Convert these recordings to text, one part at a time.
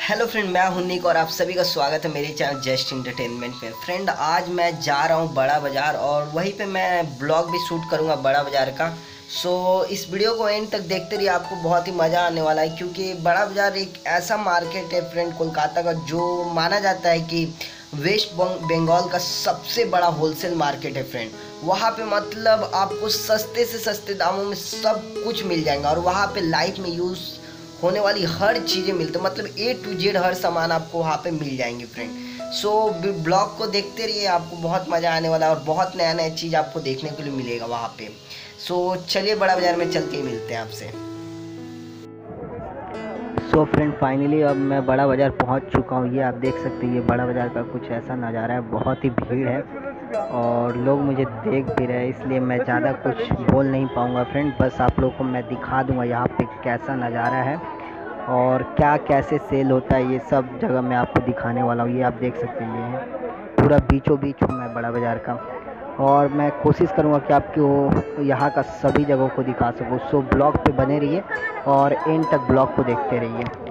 Hello friend मैं हूँ निक और आप सभी का स्वागत है मेरे चैनल जस्ट इंटरटेनमेंट पे। फ्रेंड आज मैं जा रहा हूँ बड़ा बाज़ार और वहीं पे मैं ब्लॉग भी शूट करूँगा बड़ा बाज़ार का। सो so, इस वीडियो को एंड तक देखते रहिए आपको बहुत ही मज़ा आने वाला है क्योंकि बड़ा बाज़ार एक ऐसा मार्केट है फ्रेंड कोलकाता का जो माना जाता है कि वेस्ट बंगाल का सबसे बड़ा होलसेल मार्केट है फ्रेंड वहाँ पे मतलब आपको सस्ते से सस्ते दामों में सब कुछ मिल जाएगा और वहाँ पे लाइफ में यूज़ होने वाली हर चीज़ें मिलती मतलब ए टू जेड हर सामान आपको वहाँ पे मिल जाएँगे फ्रेंड सो ब्लॉग को देखते रहिए आपको बहुत मज़ा आने वाला है और बहुत नया नया चीज़ आपको देखने के लिए मिलेगा वहाँ पे। सो so, चलिए बड़ा बाज़ार में चल के मिलते हैं आपसे। सो फ्रेंड फाइनली अब मैं बड़ा बाज़ार पहुँच चुका हूँ। ये आप देख सकते हैं, ये बड़ा बाज़ार का कुछ ऐसा नज़ारा है, बहुत ही भीड़ है और लोग मुझे देख भी रहे हैं, इसलिए मैं ज़्यादा कुछ बोल नहीं पाऊँगा। फ्रेंड बस आप लोगों को मैं दिखा दूँगा यहाँ पे कैसा नज़ारा है और क्या कैसे सेल होता है, ये सब जगह मैं आपको दिखाने वाला हूँ। ये आप देख सकते हैं, ये पूरा बीचों बीच हूँ मैं बड़ा बाज़ार का। और मैं कोशिश करूँगा कि आपको यहाँ का सभी जगहों को दिखा सकूँ। सो ब्लॉग पे बने रहिए और एंड तक ब्लॉग को देखते रहिए।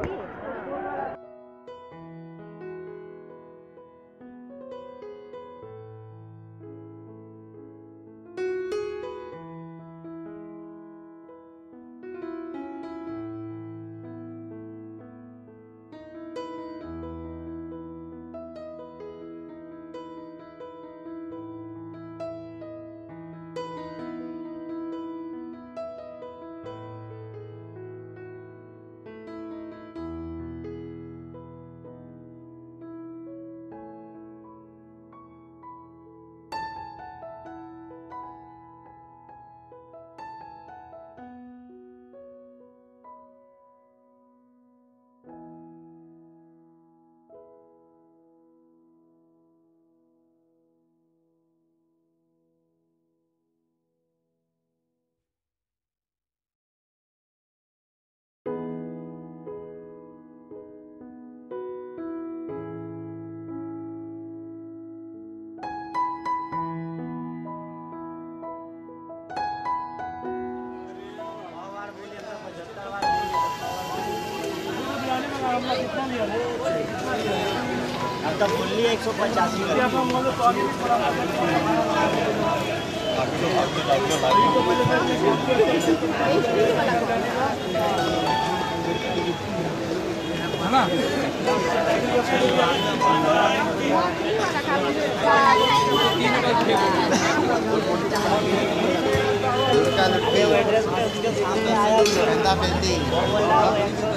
अब तो बोल एक सौ पचासी एड्रेस पे उसके सामने आया बिल्डिंग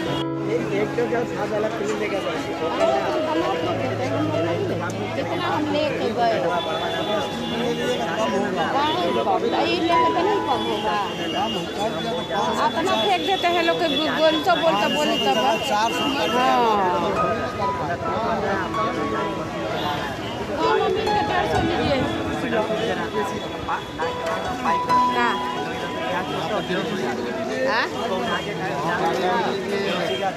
एक तो क्या सात अलग फ़िल्म लेके कितना हम लेके गए। ये लेके तो नहीं कम होगा अपना फेंक देते हैं लोग बोली तब। हाँ। दोनों मिल के डेढ़ सौ लीजिए का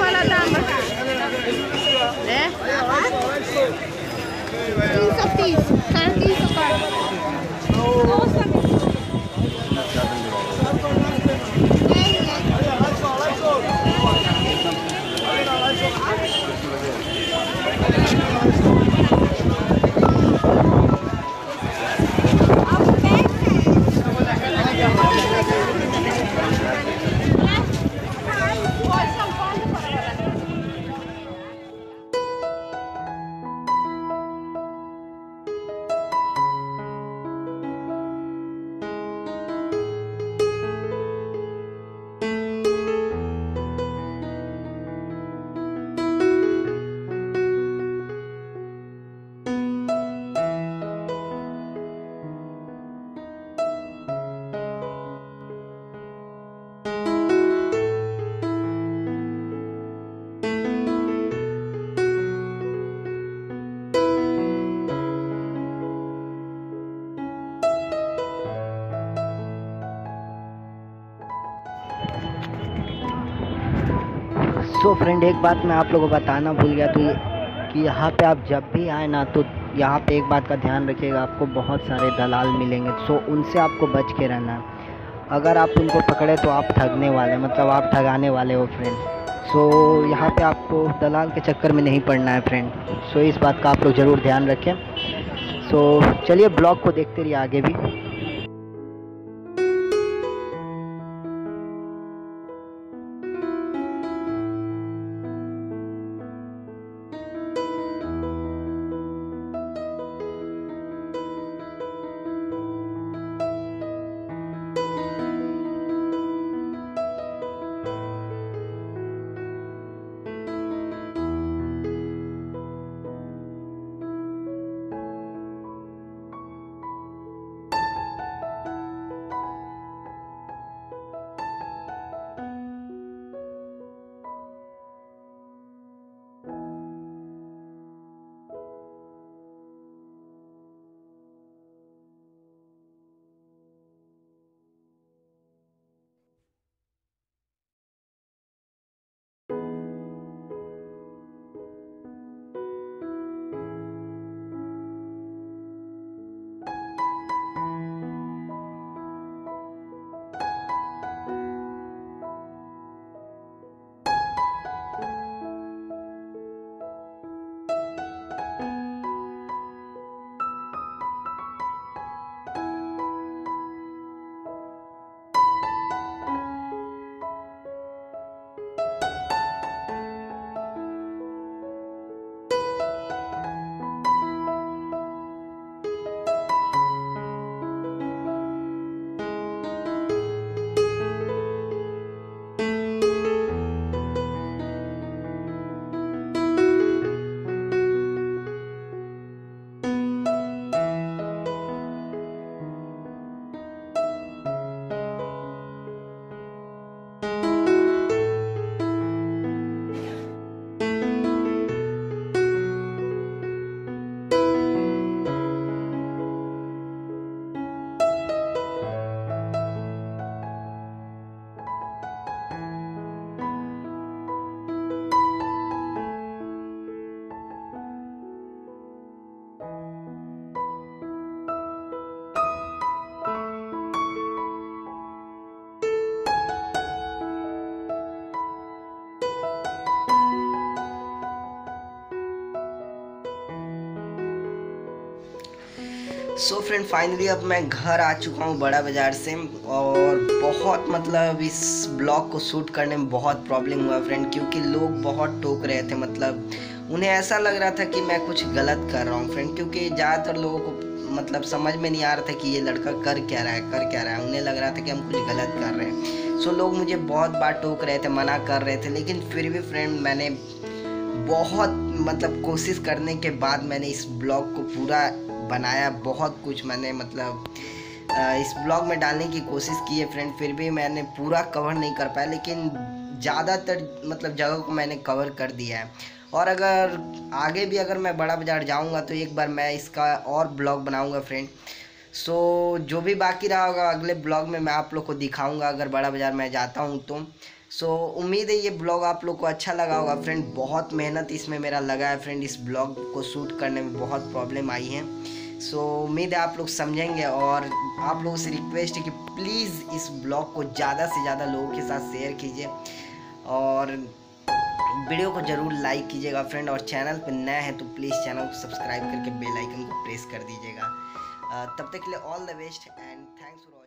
वाला दाम बता ए तीन सौ तीस साढ़े तीन सौ सो फ्रेंड एक बात मैं आप लोगों को बताना भूल गया तो कि यहाँ पे आप जब भी आए ना तो यहाँ पे एक बात का ध्यान रखिएगा, आपको बहुत सारे दलाल मिलेंगे। सो उनसे आपको बच के रहना। अगर आप उनको पकड़े तो आप ठगने वाले मतलब आप ठगाने वाले हो फ्रेंड सो यहाँ पे आपको दलाल के चक्कर में नहीं पड़ना है फ्रेंड सो इस बात का आप लोग ज़रूर ध्यान रखें। सो चलिए ब्लॉग को देखते रहिए आगे भी। सो फ्रेंड फाइनली अब मैं घर आ चुका हूँ बड़ा बाज़ार से और बहुत मतलब इस ब्लॉग को शूट करने में बहुत प्रॉब्लम हुआ फ्रेंड क्योंकि लोग बहुत टोक रहे थे मतलब उन्हें ऐसा लग रहा था कि मैं कुछ गलत कर रहा हूँ फ्रेंड क्योंकि ज़्यादातर लोगों को मतलब समझ में नहीं आ रहा था कि ये लड़का कर क्या रहा है, कर क्या रहा है। उन्हें लग रहा था कि हम कुछ गलत कर रहे हैं। सो लोग मुझे बहुत बार टोक रहे थे, मना कर रहे थे, लेकिन फिर भी फ्रेंड मैंने बहुत मतलब कोशिश करने के बाद मैंने इस ब्लॉग को पूरा बनाया, बहुत कुछ मैंने मतलब इस ब्लॉग में डालने की कोशिश की है फ्रेंड फिर भी मैंने पूरा कवर नहीं कर पाया, लेकिन ज़्यादातर मतलब जगह को मैंने कवर कर दिया है। और अगर आगे भी अगर मैं बड़ा बाज़ार जाऊँगा तो एक बार मैं इसका और ब्लॉग बनाऊँगा फ्रेंड सो जो भी बाकी रहा होगा, अगले ब्लॉग में मैं आप लोग को दिखाऊँगा, अगर बड़ा बाज़ार मैं जाता हूँ तो। सो so, उम्मीद है ये ब्लॉग आप लोग को अच्छा लगा होगा। फ्रेंड बहुत मेहनत इसमें मेरा लगा है। फ्रेंड इस ब्लॉग को शूट करने में बहुत प्रॉब्लम आई है। सो so, उम्मीद है आप लोग समझेंगे और आप लोगों से रिक्वेस्ट है कि प्लीज़ इस ब्लॉग को ज़्यादा से ज़्यादा लोगों के साथ शेयर कीजिए। और वीडियो को ज़रूर लाइक कीजिएगा। फ्रेंड और चैनल पर नए हैं तो प्लीज़ चैनल को सब्सक्राइब करके बेल आइकन को प्रेस कर दीजिएगा। तब तक के लिए all the best and thanks for